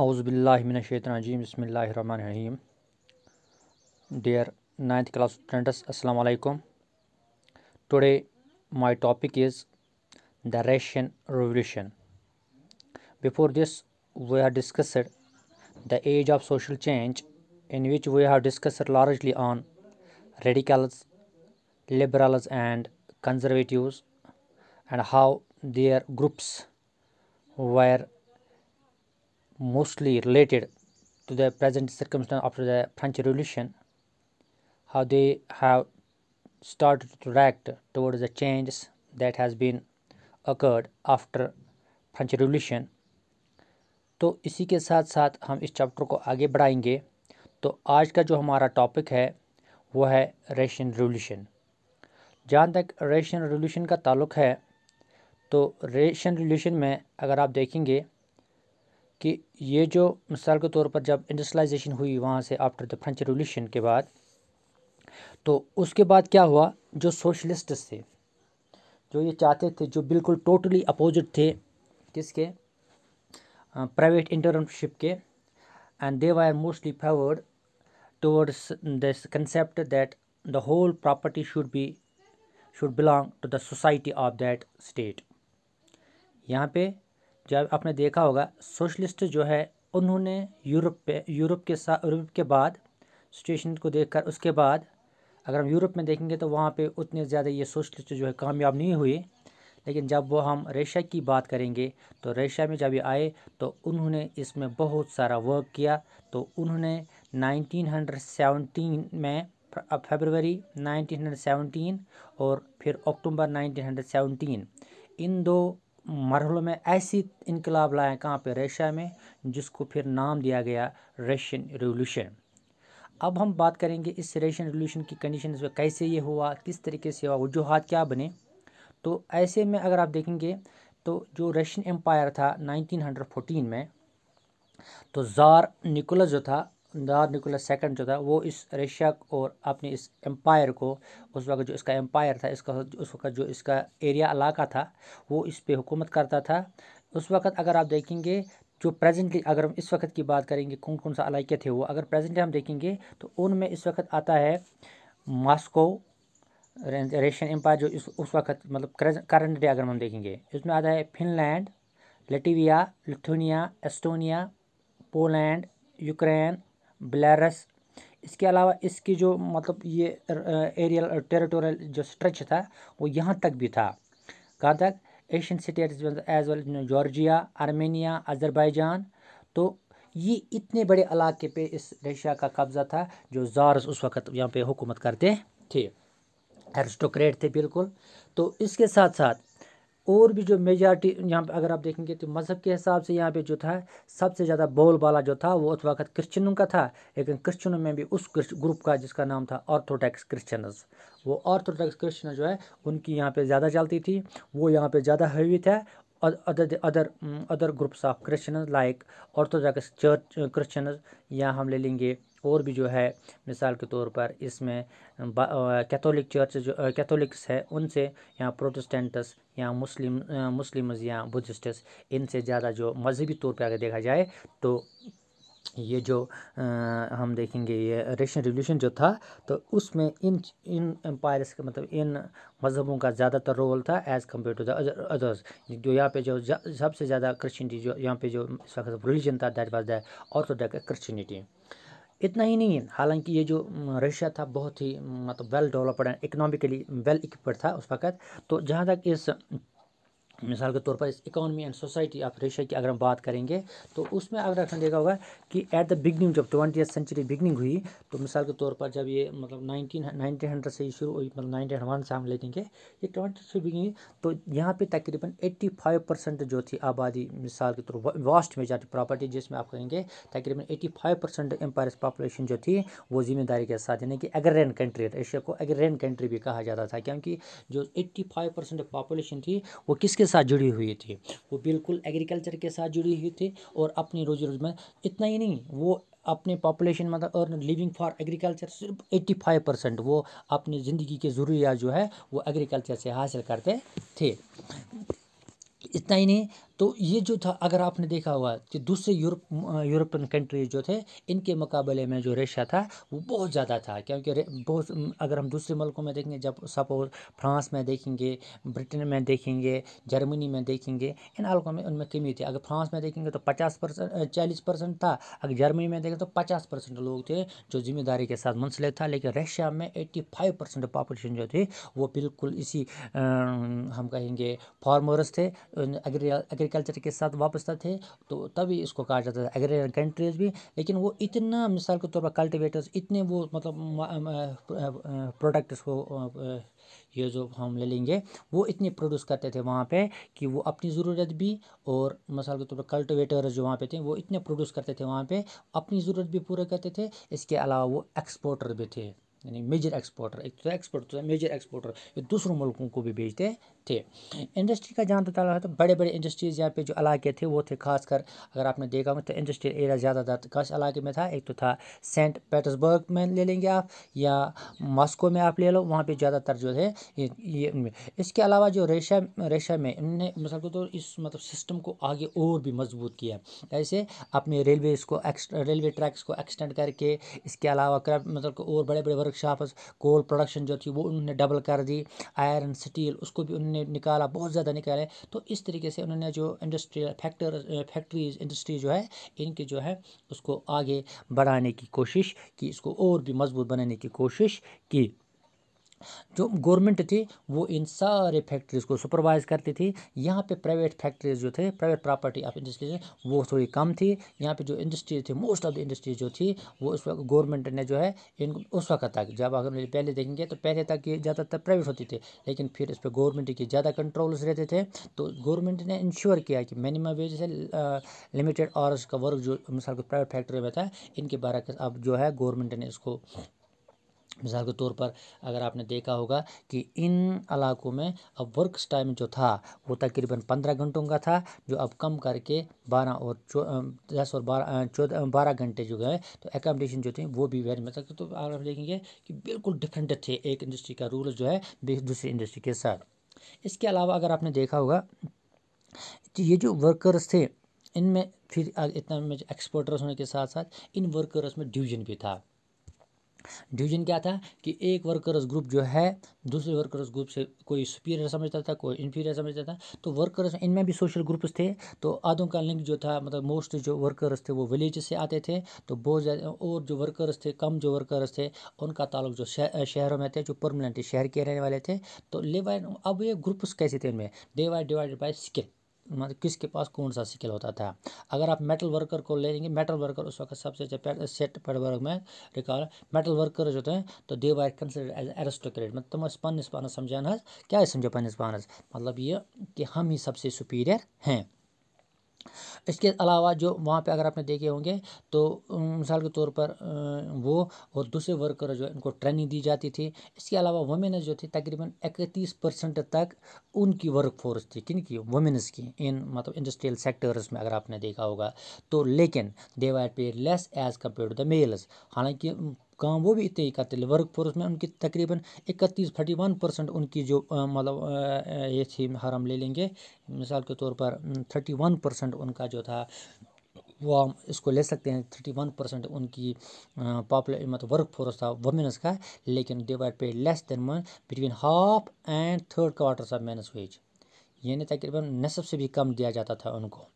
अवज़बिल्लाशरजीम बसमीम dear ninth class students असल today my topic is the Russian revolution before this we have discussed the age of social change in which we have discussed largely on radicals liberals and conservatives and how their groups were mostly related to the present circumstance after the French Revolution, how they have started to react towards the changes that has been occurred after French revolution तो इसी के साथ साथ हम इस chapter को आगे बढ़ाएँगे तो आज का जो हमारा टॉपिक है वो है रशियन रेवोल्यूशन जहाँ तक रशियन रेवोल्यूशन का ताल्लुक है तो रशियन रेवोल्यूशन में अगर आप देखेंगे कि ये जो मिसाल के तौर पर जब इंडस्ट्रियलाइजेशन हुई वहाँ से आफ्टर द फ्रेंच रेवोल्यूशन के बाद तो उसके बाद क्या हुआ? जो सोशलिस्ट थे, जो ये चाहते थे, जो बिल्कुल टोटली अपोजिट थे, किसके? प्राइवेट इंटर्नशिप के and they were mostly favoured towards this concept that the whole property should be should belong to the society of that state यहाँ पे जब आपने देखा होगा, सोशलिस्ट जो है, उन्होंने यूरोप पे, यूरोप के साथ यूरोप के बाद सिचुएशन को देखकर उसके बाद, अगर हम यूरोप में देखेंगे तो वहाँ पे उतने ज़्यादा ये सोशलिस्ट जो है कामयाब नहीं हुए। लेकिन जब वो हम रशिया की बात करेंगे तो रशिया में जब ये आए तो उन्होंने इसमें बहुत सारा वर्क किया। तो उन्होंने 1917 में फरवरी 1917 और फिर अक्टूबर 1917 इन दो मरहलों में ऐसी इनकलाब लाए कहाँ पे? रशिया में, जिसको फिर नाम दिया गया रशियन रेवोल्यूशन। अब हम बात करेंगे इस रशियन रेवोल्यूशन की कंडीशन में कैसे ये हुआ, किस तरीके से हुआ वजूहत क्या बने? तो ऐसे में अगर आप देखेंगे तो जो रशियन एम्पायर था 1914 में तो ज़ार निकोलस जो था ज़ार निकोलस सेकंड जो था, वो इस रशिया और अपने इस एम्पायर को, उस वक्त जो इसका एम्पायर था, इसका, उस वक्त जो इसका एरिया इलाका था, वो इस पर हुकूमत करता था। उस वक्त अगर आप देखेंगे, जो प्रेजेंटली अगर हम इस वक्त की बात करेंगे कौन कौन सा इलाके थे वो, अगर प्रेजेंटली हम देखेंगे तो उनमें इस वक्त आता है मॉस्को, रशियन एम्पायर जो इस, उस वक्त मतलब करंट डे अगर हम देखेंगे इसमें आता है Finland, Latvia, Lithuania, Estonia, Poland, Ukraine Belarus इसके अलावा इसकी जो मतलब ये एरियल टेरिटोरियल जो स्ट्रेच था, वो यहाँ तक भी था। कहाँ तक? Asian states as well Georgia Armenia Azerbaijan तो ये इतने बड़े इलाके पे इस रशिया का कब्ज़ा था, जो ज़ार्स उस वक्त यहाँ पे हुकूमत करते थे। एरिस्टोक्रेट थे, बिल्कुल। तो इसके साथ साथ और भी जो मेजॉरिटी यहाँ पे अगर आप देखेंगे तो मज़हब के हिसाब से यहाँ पे जो था, सबसे ज़्यादा बोलबाला जो था, वो उस वक्त क्रिश्चनों का था, लेकिन क्रिश्चनों में भी उस ग्रुप का जिसका नाम था ऑर्थोडॉक्स क्रिश्चियनस वो ऑर्थोडॉक्स क्रिश्चियन जो है, उनकी यहाँ पे ज़्यादा चलती थी, वो यहाँ पे ज़्यादा हैवी था other other other groups of Christian like orthodox church Christian या हम ले लेंगे और भी जो है मिसाल के तौर पर इसमें कैथोलिक चर्च जो कैथोलिक्स है उनसे या प्रोटेस्टेंट्स या मुस्लिम मुस्लिम्स या बुद्धिस्ट्स इनसे ज़्यादा जो मजहबी तौर पर अगर देखा जाए तो ये जो आ, हम देखेंगे ये रशियन रिवोल्यूशन जो था तो उसमें इन इन एम्पायर्स का मतलब इन मज़हबों का ज़्यादातर रोल था as compared to the others जो यहाँ पे जो सबसे ज़्यादा क्रिश्चियनिटी जो यहाँ पे जो रिलीजन था that was the orthodox Christianity इतना ही नहीं है। हालाँकि ये जो रशिया था, बहुत ही मतलब well developed economically well equipped था उस वक्त। तो जहाँ तक इस मिसाल के तौर पर इस economy and society of Russia की अगर हम बात करेंगे तो उसमें अगर आपने देखा होगा कि एट द बिगनिंग जब ट्वेंटी सेंचुरी बिगनिंग हुई तो मिसाल के तौर पर जब ये मतलब नाइनटीन नाइनटीन हंड्रेड से शुरू हुई मतलब नाइनटीन वन से हम ले लेंगे, ये ट्वेंटी से बिगनिंग तो यहाँ पे तकरीबन एट्टी फाइव परसेंट जो थी आबादी मिसाल के तौर पर वास्ट मेजॉरिटी प्रॉपर्टी जिसमें आप कहेंगे तकरीबन eighty five percent empire population जो थी, वो ज़िम्मेदारी के साथ, यानी कि एग्रेन कंट्री एशिया को एग्रेन कंट्री भी कहा जाता था, क्योंकि जो एट्टी फाइव परसेंट पॉपुलेशन थी, वो किसके साथ जुड़ी हुई थी। वो बिल्कुल एग्रीकल्चर के साथ जुड़ी हुई थी और अपनी रोजी रोज में इतना ही नहीं, वो अपने पॉपुलेशन मतलब और लिविंग फॉर एग्रीकल्चर सिर्फ़ 85 परसेंट वो अपनी ज़िंदगी के ज़रूरियात जो है, वो एग्रीकल्चर से हासिल करते थे। इतना ही नहीं तो ये जो था, अगर आपने देखा हुआ कि दूसरे यूरोप यूरोपियन कंट्रीज़ जो थे, इनके मुकाबले में जो रेशा था, वो बहुत ज़्यादा था। क्योंकि बहुत अगर हम दूसरे मुल्कों में देखेंगे, जब सपोज़ फ्रांस में देखेंगे, ब्रिटेन में देखेंगे, जर्मनी में देखेंगे, इन हल्कों में उनमें कमी थी। अगर फ्रांस में देखेंगे तो पचास परसेंट चालीस परसेंट था। अगर जर्मनी में देखें तो पचास परसेंट लोग थे जो ज़िम्मेदारी के साथ मुंसलिक था। लेकिन रशिया में एट्टी फाइव परसेंट पॉपुलेशन जो थी, वो बिल्कुल इसी हम कहेंगे, फार्मर्स थे। एग्रीकल्चर के साथ वापस थे तो तभी इसको कहा जाता था एग्रीकल्चर कंट्रीज़ भी। लेकिन वो इतना, मिसाल के तौर पर कल्टिवेटर्स इतने वो मतलब प्रोडक्ट्स को ये जो हम ले लेंगे, वो इतने प्रोड्यूस करते थे वहाँ पे कि वो अपनी ज़रूरत भी और मिसाल के तौर पर कल्टिवेटर जो वहाँ पे थे, वो इतने प्रोड्यूस करते थे वहाँ पे, अपनी ज़रूरत भी पूरा करते थे। इसके अलावा वो एक्सपोर्टर भी थे, यानी मेजर एक्सपोर्टर एक तो एक्सपोर्ट तो मेजर एक्सपोर्टर ये दूसरों मुल्कों को भी भेजते थे। इंडस्ट्री का जहाँ तक है तो बड़े बड़े इंडस्ट्रीज़ यहाँ पे जो इलाके थे, वो थे खासकर अगर आपने देखा हो तो इंडस्ट्रियल एरिया ज़्यादातर किस इलाके में था। एक तो था सेंट पेटर्सबर्ग में ले लेंगे आप या मॉस्को में आप ले लो, वहाँ पे ज़्यादातर जो है ये ये इसके अलावा जो रेशा रेशा में इनने मिसाल मतलब तो इस मतलब सिस्टम को आगे और भी मज़बूत किया। ऐसे अपने रेलवे को रेलवे ट्रैक्स को एक्सटेंड करके इसके अलावा मतलब और बड़े बड़े वर्कशॉप्स कोल प्रोडक्शन जो थी वो उन्होंने डबल कर दी। आयरन स्टील उसको भी उन्होंने निकाला, बहुत ज़्यादा निकाले तो इस तरीके से उन्होंने जो इंडस्ट्रियल फैक्टर फैक्ट्रीज इंडस्ट्री जो है, इनकी जो है, उसको आगे बढ़ाने की कोशिश की, इसको और भी मज़बूत बनाने की कोशिश की। जो गवर्नमेंट थी, वो इन सारे फैक्ट्रीज़ को सुपरवाइज करती थी। यहाँ पे प्राइवेट फैक्ट्रीज जो थे प्राइवेट प्रॉपर्टी ऑफ़ इंडस्ट्रीज़ वो थोड़ी कम थी। यहाँ पे जो इंडस्ट्रीज़ थी मोस्ट ऑफ़ द इंडस्ट्रीज़ जो थी, वो उस वक्त गवर्नमेंट ने जो है, इन उस वक्त तक, जब अगर पहले देखेंगे तो पहले तक ये ज़्यादातर प्राइवेट होती थी, लेकिन फिर इस पर गवर्नमेंट की ज़्यादा कंट्रोल्स रहते थे। तो गवर्नमेंट ने इंश्योर किया कि मिनिमम वेज से लिमिटेड आवर्स का वर्क जो मिसाल को प्राइवेट फैक्ट्री में था, इनके बारे अब जो है, गवर्नमेंट ने इसको मिसाल के तौर पर अगर आपने देखा होगा कि इन इलाकों में अब वर्क टाइम जो था, वो तकरीबन पंद्रह घंटों का था, जो अब कम करके बारह और दस और बारह चौदह बारह घंटे जो है तो एकोमोडेशन जो थे, वो भी वेरी मतलब तो आप देखेंगे कि बिल्कुल डिफरेंट थे एक इंडस्ट्री का रूल जो है दूसरी इंडस्ट्री के साथ। इसके अलावा अगर आपने देखा होगा तो ये जो वर्कर्स थे, इनमें फिर इतना में एक्सपोर्टर्स होने के साथ साथ इन वर्कर्स में डिवीज़न भी था। डिवीज़न क्या था कि एक वर्कर्स ग्रुप जो है, दूसरे वर्कर्स ग्रुप से कोई सुपीरियर समझता था, कोई इन्फीरियर समझता था। तो वर्कर्स इनमें भी सोशल ग्रुप्स थे। तो आधों का लिंक जो था मतलब मोस्ट जो वर्कर्स थे वो विलेज से आते थे। तो बहुत ज़्यादा और जो वर्कर्स थे, कम जो वर्कर्स थे, उनका ताल्लुक जो शहरों में थे, जो परमानेंट शहर के रहने वाले थे। तो लेवाइड अब ये ग्रुप्स कैसे थे इनमें? डिवाइड डिवाइडेड बाई स्किल मतलब किसके पास कौन सा स्किल होता था? अगर आप मेटल वर्कर को ले लेंगे मेटल वर्कर उस वक्त सबसे अच्छा सेट पेड वर्ग में रिकॉर्ड मेटल वर्कर जो थे तो they are consider as aristocrat मतलब तुम पन्नस पानस समझान, क्या समझो पन्नस पानस मतलब ये कि हम ही सबसे सुपीरियर हैं। इसके अलावा जो वहाँ पे अगर आपने देखे होंगे तो मिसाल के तौर पर वो और दूसरे वर्कर जो इनको ट्रेनिंग दी जाती थी। इसके अलावा वुमेन जो थी, तकरीबन इकतीस परसेंट तक उनकी वर्क फोर्स थी किन की वुमेन्स की, इन मतलब इंडस्ट्रियल सेक्टर्स में अगर आपने देखा होगा। तो लेकिन they were pay less as compared to the males हालाँकि काम, वो भी इतने ही करते वर्क फोर्स में उनकी तकरीबन इकतीस थर्टी वन परसेंट उनकी जो मतलब ये थी हर हम ले लेंगे। मिसाल के तौर पर थर्टी वन परसेंट उनका जो था, वो हम इसको ले सकते हैं थर्टी वन परसेंट उनकी पॉपुलर मतलब वर्क फोर्स था वमेंस का, लेकिन divide pay less than one, between half and third quarter of men's wage. यानी तकरीबन नसब से भी कम दिया जाता था उनको।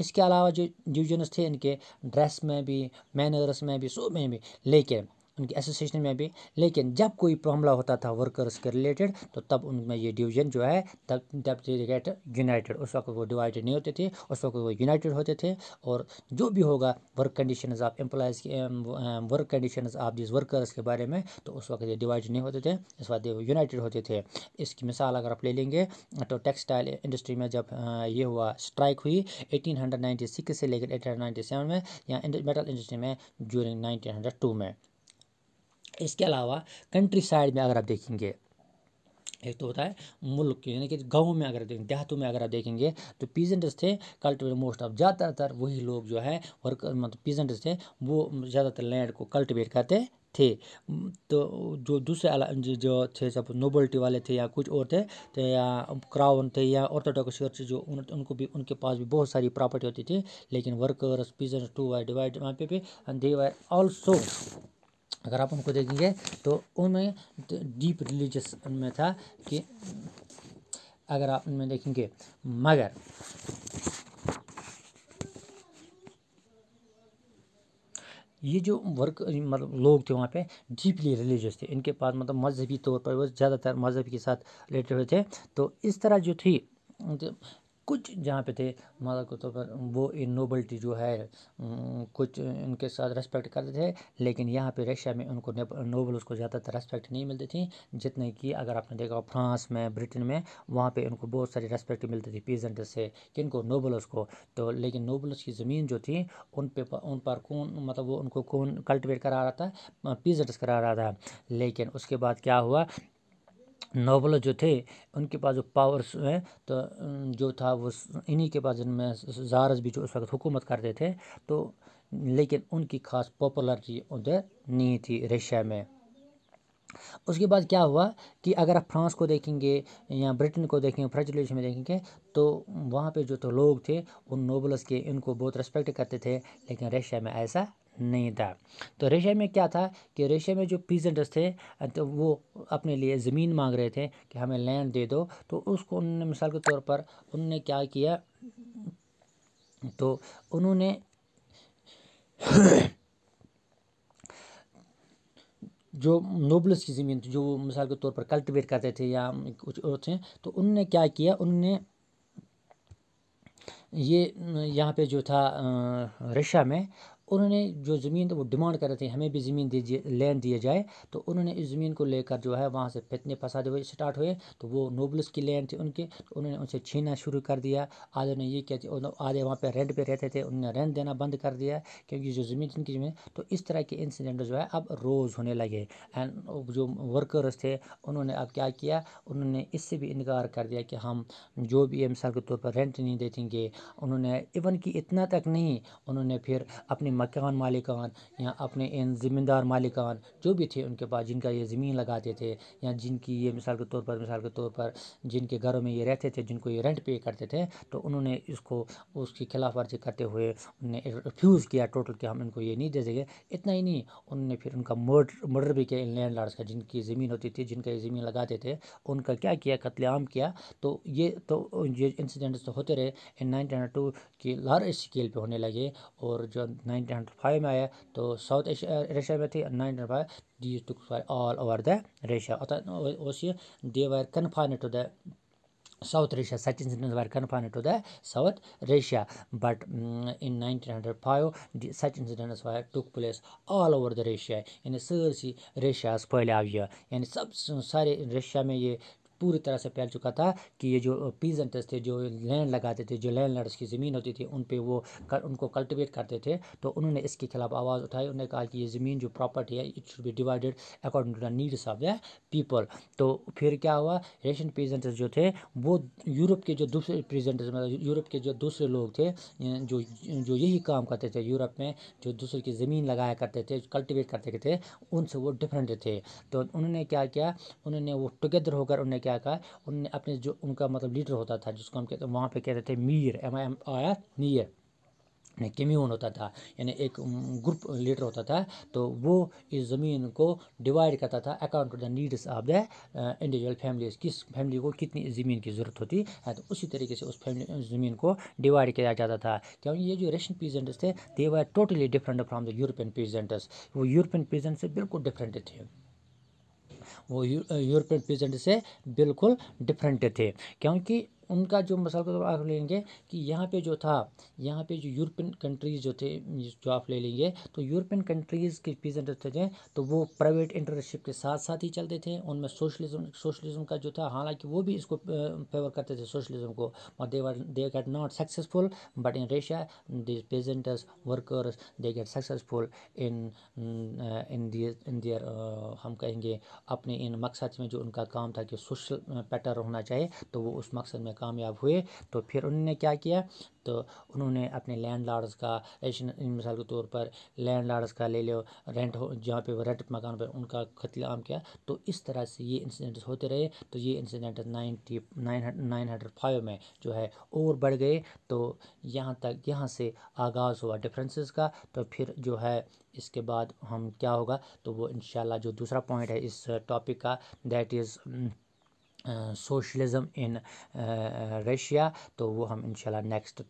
इसके अलावा जो डिविजन्स थे, इनके ड्रेस में भी, मैनर्स में भी सो में भी, लेकिन उनकी एसोसिएशन में भी। लेकिन जब कोई मामला होता था वर्कर्स के रिलेटेड तो तब उनमें ये डिवीज़न जो है, तब तब गेट यूनाइटेड उस वक्त वो डिवाइडेड नहीं होते थे, उस वक्त वो यूनाइटेड होते थे। और जो भी होगा वर्क कंडीशन ऑफ़ एम्प्लॉयज़ की work condition of this workers के बारे में तो उस वक्त ये डिवाइड नहीं होते थे, इस वक्त यूनाइटेड होते थे। इसकी मिसाल अगर आप ले लेंगे तो टेक्सटाइल इंडस्ट्री में जब ये हुआ स्ट्राइक हुई एटीन से लेकर एटीन में, या मेटल इंडस्ट्री में ज्यूरिंग नाइनटीन में। इसके अलावा कंट्री साइड में अगर आप देखेंगे एक तो होता है मुल्क यानी कि गाँव में अगर देखें देहातों में अगर आप देखेंगे तो पीजेंट्स थे कल्टिवेट मोस्ट ऑफ़ ज़्यादातर वही लोग जो है वर्क मतलब पीजेंट्स थे वो ज़्यादातर लैंड को कल्टिवेट करते थे। तो जो दूसरे जो थे सब नोबल्टी वाले थे या कुछ और थे तो या क्राउन थे या ऑर्थोडॉक्स चर्च जो उन, उनको भी उनके पास भी बहुत सारी प्रॉपर्टी होती थी लेकिन workers peasant to wide divide वहाँ पे भी दे वर ऑल्सो अगर आप उनको देखेंगे तो उनमें डीप रिलीजियस उनमें था कि अगर आप उनमें देखेंगे, मगर ये जो वर्क मतलब लोग थे वहाँ पे, डीपली रिलीजियस थे। इनके पास मतलब मजहबी तौर पर, वो ज़्यादातर मज़हब के साथ रिलेटेड हुए थे। तो इस तरह जो थी कुछ जहाँ पे थे मतलब के तौर पर वो इन नोबल्टी जो है कुछ इनके साथ रेस्पेक्ट करते थे, लेकिन यहाँ पे रशिया में उनको नोबल्स को ज़्यादातर रेस्पेक्ट नहीं मिलती थी, जितने कि अगर आपने देखा फ्रांस में, ब्रिटेन में, वहाँ पे उनको बहुत सारी रेस्पेक्ट मिलती थी पीजेंट से किनको नोबल्स को। तो लेकिन नोबल्स की ज़मीन जो थी, उन पे उन पर कौन मतलब वो उनको कौन कल्टिवेट करा रहा था पीजेंट्स करा रहा था। लेकिन उसके बाद क्या हुआ नोबल जो थे, उनके पास जो पावर्स हैं तो जो था वो इन्हीं के पास जिनमें जारस भी जो उस वक्त हुकूमत करते थे तो लेकिन उनकी खास पॉपुलरिटी उधर नहीं थी रशिया में। उसके बाद क्या हुआ कि अगर आप फ्रांस को देखेंगे या ब्रिटेन को देखेंगे, फ्रेंच में देखेंगे तो वहाँ पे जो तो लोग थे, उन नोबल्स के, इनको बहुत रिस्पेक्ट करते थे, लेकिन रशिया में ऐसा नहीं था। तो रशिया में क्या था कि रशिया में जो पीजेंट्स थे तो वो अपने लिए ज़मीन मांग रहे थे कि हमें लैंड दे दो। तो उसको उन्होंने मिसाल के तौर पर उनने क्या किया? तो उन्होंने जो नोबल्स की ज़मीन जो मिसाल के तौर पर कल्टिवेट करते थे या कुछ और थे तो उनने क्या किया? उनने ये यहाँ पे जो था रशिया में उन्होंने जो ज़मीन वो डिमांड कर रहे थे, हमें भी ज़मीन दीजिए लैंड दिया जाए। तो उन्होंने इस ज़मीन को लेकर जो है वहाँ से फितने फसादे हुए, स्टार्ट हुए। तो वो नोबल्स की लैंड थी उनके तो उन्होंने उनसे छीनना शुरू कर दिया। आधे ने ये कहते आधे वहाँ पर रेंट पे रहते थे, उन्होंने रेंट देना बंद कर दिया, क्योंकि जो ज़मीन थी उनकी ज़मीन तो इस तरह के इंसिडेंट जो है अब रोज़ होने लगे। एंड जो वर्कर्स थे, उन्होंने अब क्या किया? उन्होंने इससे भी इनकार कर दिया कि हम जो भी मिसाल के तौर पर रेंट नहीं देंगे उन्होंने इवन कि इतना तक नहीं, उन्होंने फिर अपनी मकान मालिकान या अपने इन ज़मींदार मालिकान जो भी थे उनके पास, जिनका ये ज़मीन लगाते थे या जिनकी ये मिसाल के तौर पर, मिसाल के तौर पर जिनके घरों में ये रहते थे, जिनको ये रेंट पे करते थे तो उन्होंने इसको, उसकी खिलाफ वर्जी करते हुए उन्होंने रिफ्यूज़ किया टोटल कि हम इनको ये नहीं दे देंगे। इतना ही नहीं उन्होंने फिर उनका मर्डर मर्डर भी किया इन लैंड लॉर्ड्स का, जिनकी ज़मीन होती थी, जिनका ये ज़मीन लगाते थे, उनका क्या किया, कत्लेआम किया तो ये तो ये इंसिडेंट्स तो होते रहे। इन नाइनटीन टू की लार्ज स्केल पर होने लगे और जो नाइनटीन फाइव में आया तो साउथ एशिया में थी nineteen five the took all over the Russia ओस ये they were confined to the Russia, such incidents were confined to the South Russia. But um, in 1905, the, such incidents were took place all over the Russia. यानी सारी Russia फैलाव यह यानी सब सारे Russia में ये पूरी तरह से फैल चुका था कि ये जो पीजेंट्स थे जो लैंड लगाते थे जो लैंड लर्ड्स की ज़मीन होती थी उन पर वो कर, उनको कल्टिवेट करते थे। तो उन्होंने इसके खिलाफ आवाज़ उठाई उन्होंने कहा कि ये ज़मीन जो प्रॉपर्टी है it should be divided according to the needs of the people तो फिर क्या हुआ? रेशन पीजेंट्स जो थे वो यूरोप के जो दूसरे पीजेंट्स मतलब यूरोप के जो दूसरे लोग थे जो जो यही काम करते थे यूरोप में जो दूसरे की ज़मीन लगाया करते थे कल्टिवेट करते थे उनसे वो डिफरेंट थे। तो उन्होंने क्या किया? उन्होंने वो टुगेदर होकर उन्होंने क्या क्या कहा उन्होंने अपने जो, उनका मतलब लीडर होता था, जिसको हम कहते, वहाँ पे कहते थे मीर, एम आई एम, आया मीर केम्यून होता था, यानी एक ग्रुप लीडर होता था तो वो इस ज़मीन को डिवाइड करता था according to the needs of the individual families किस फैमिली को कितनी ज़मीन की ज़रूरत होती, है तो उसी तरीके से उस फैमिली ज़मीन को डिवाइड किया जाता था। क्योंकि ये जो रशियन पीजेंट्स थे they were totally different from the European peasants वो यूरोपियन पीजेंट से बिल्कुल डिफरेंट थे। वो यूरोपियन पीजेंट से बिल्कुल डिफरेंट थे। क्योंकि उनका जो मसाल को आप लेंगे कि यहाँ पे जो था, यहाँ पे जो यूरोपियन कंट्रीज़ जो थे, जो आप ले लेंगे तो यूरोपियन कंट्रीज़ के रिप्रेजेंटेटिव थे तो वो प्राइवेट इंटरशिप के साथ साथ ही चलते थे। उनमें सोशलिज्म सोशलिज्म का जो था, हालाँकि वो भी इसको फेवर करते थे सोशलिज्म को। और they were they get not successful but in Russia the peasants workers they get successful in in in their हम कहेंगे, अपने इन मकसद में जो उनका काम था कि सोशल पैटर्न होना चाहिए तो वो उस मकसद में कामयाब हुए। तो फिर उन्होंने क्या किया? तो उन्होंने अपने लैंड लॉर्ड्स का मिसाल के तौर पर लैंड लॉर्ड्स का ले लो रेंट हो, जहाँ पे वो रेंट मकान पर उनका कत्लेआम किया। तो इस तरह से ये इंसिडेंट्स होते रहे। तो ये incident ninety nine nine hundred five में जो है और बढ़ गए। तो यहाँ तक, यहाँ से आगाज़ हुआ डिफरेंसेस का। तो फिर जो है इसके बाद हम क्या होगा? तो वो इन जो दूसरा पॉइंट है इस टॉपिक का that is socialism in Russia तो वो हम इंशाल्लाह नेक्स्ट